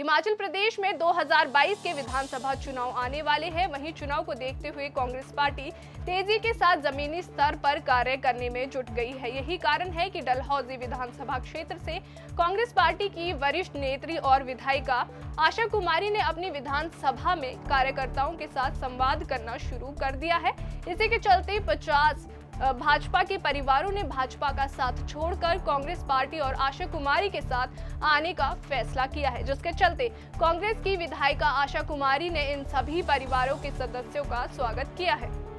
हिमाचल प्रदेश में 2022 के विधानसभा चुनाव आने वाले हैं। वहीं चुनाव को देखते हुए कांग्रेस पार्टी तेज़ी के साथ जमीनी स्तर पर कार्य करने में जुट गई है। यही कारण है कि डलहौजी विधानसभा क्षेत्र से कांग्रेस पार्टी की वरिष्ठ नेत्री और विधायिका आशा कुमारी ने अपनी विधानसभा में कार्यकर्ताओं के साथ संवाद करना शुरू कर दिया है। इसी के चलते 50 भाजपा के परिवारों ने भाजपा का साथ छोड़कर कांग्रेस पार्टी और आशा कुमारी के साथ आने का फैसला किया है, जिसके चलते कांग्रेस की विधायिका आशा कुमारी ने इन सभी परिवारों के सदस्यों का स्वागत किया है।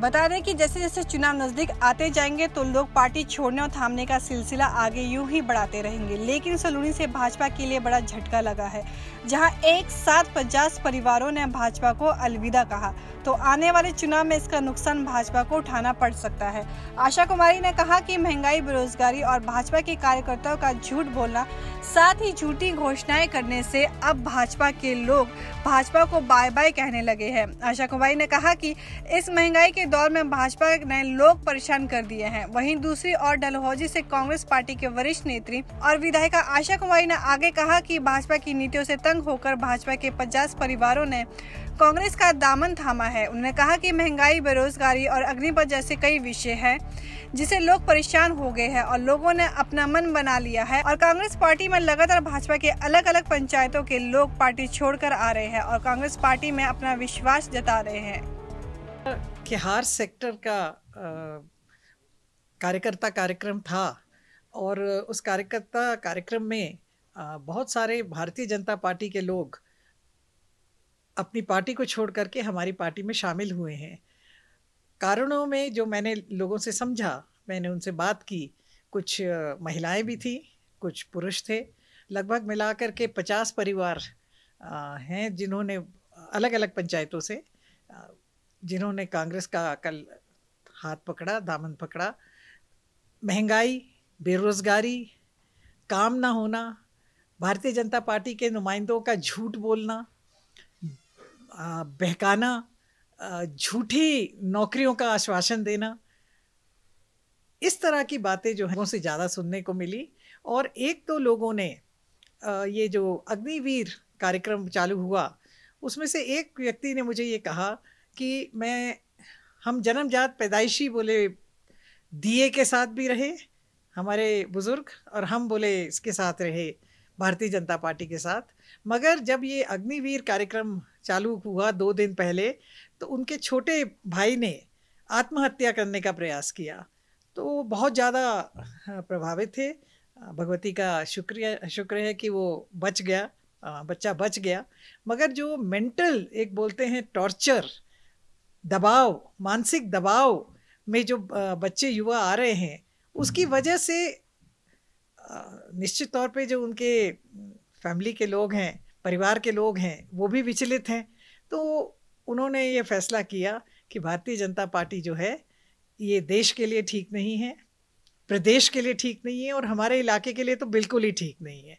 बता दें कि जैसे जैसे चुनाव नज़दीक आते जाएँगे तो लोग पार्टी छोड़ने और थामने का सिलसिला आगे यूँ ही बढ़ाते रहेंगे। लेकिन सलूनी से भाजपा के लिए बड़ा झटका लगा है, जहाँ एक साथ पचास परिवारों ने भाजपा को अलविदा कहा। तो आने वाले चुनाव में इसका नुकसान भाजपा को उठाना पड़ सकता है। आशा कुमारी ने कहा कि महँगाई, बेरोजगारी और भाजपा के कार्यकर्ताओं का झूठ बोलना, साथ ही झूठी घोषणाएँ करने से अब भाजपा के लोग भाजपा को बाय बाय कहने लगे हैं। आशा कुमारी ने कहा कि इस महँगाई के दौर में भाजपा ने लोग परेशान कर दिए हैं। वहीं दूसरी ओर डलहौजी से कांग्रेस पार्टी के वरिष्ठ नेत्री और विधायिका आशा कुमारी ने आगे कहा कि भाजपा की नीतियों से तंग होकर भाजपा के 50 परिवारों ने कांग्रेस का दामन थामा है। उन्होंने कहा कि महँगाई, बेरोजगारी और अग्निपथ जैसे कई विषय हैं, जिसे लोग परेशान हो गए हैं और लोगों ने अपना मन बना लिया है। और कांग्रेस पार्टी में लगातार भाजपा के अलग अलग पंचायतों के लोग पार्टी छोड़कर आ रहे हैं और कांग्रेस पार्टी में अपना विश्वास जता रहे हैं। कि सेक्टर का कार्यकर्ता कार्यक्रम था और उस कार्यकर्ता कार्यक्रम में बहुत सारे भारतीय जनता पार्टी के लोग अपनी पार्टी को छोड़ करके हमारी पार्टी में शामिल हुए हैं। कारणों में जो मैंने लोगों से समझा, मैंने उनसे बात की, कुछ महिलाएँ भी थी, कुछ पुरुष थे, लगभग मिलाकर के पचास परिवार हैं जिन्होंने अलग अलग पंचायतों से जिन्होंने कांग्रेस का कल हाथ पकड़ा, दामन पकड़ा। महँगाई, बेरोज़गारी, काम ना होना, भारतीय जनता पार्टी के नुमाइंदों का झूठ बोलना बहकाना झूठी नौकरियों का आश्वासन देना। इस तरह की बातें जो हैं से ज़्यादा सुनने को मिली और एक तो लोगों ने ये जो अग्निवीर कार्यक्रम चालू हुआ, उसमें से एक व्यक्ति ने मुझे ये कहा कि मैं, हम जन्मजात पैदाइशी बोले दिए के साथ भी रहे, हमारे बुज़ुर्ग, और हम बोले इसके साथ रहे, भारतीय जनता पार्टी के साथ। मगर जब ये अग्निवीर कार्यक्रम चालू हुआ दो दिन पहले तो उनके छोटे भाई ने आत्महत्या करने का प्रयास किया। तो बहुत ज़्यादा प्रभावित थे। भगवती का शुक्रिया, शुक्र है कि वो बच गया बच्चा बच गया। मगर जो मेंटल, एक बोलते हैं, टॉर्चर दबाव मानसिक दबाव में जो बच्चे युवा आ रहे हैं उसकी वजह से निश्चित तौर पे जो उनके फैमिली के लोग हैं परिवार के लोग हैं वो भी विचलित हैं। तो उन्होंने ये फैसला किया कि भारतीय जनता पार्टी जो है ये देश के लिए ठीक नहीं है प्रदेश के लिए ठीक नहीं है और हमारे इलाके के लिए तो बिल्कुल ही ठीक नहीं है।